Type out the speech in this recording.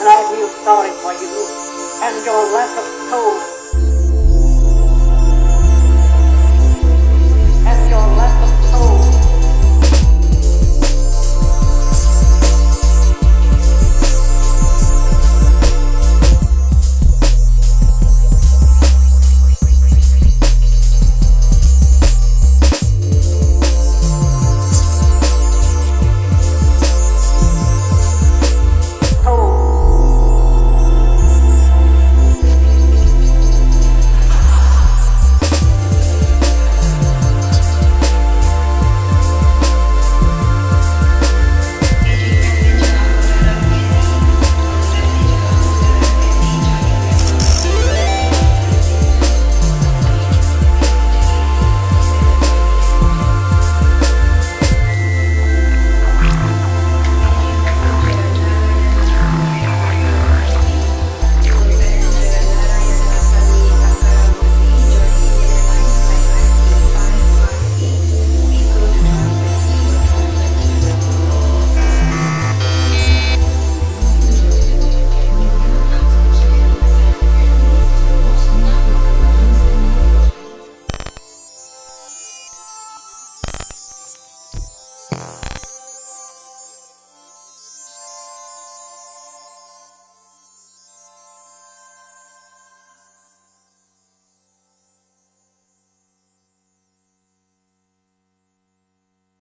and I feel sorry for you and your lack of soul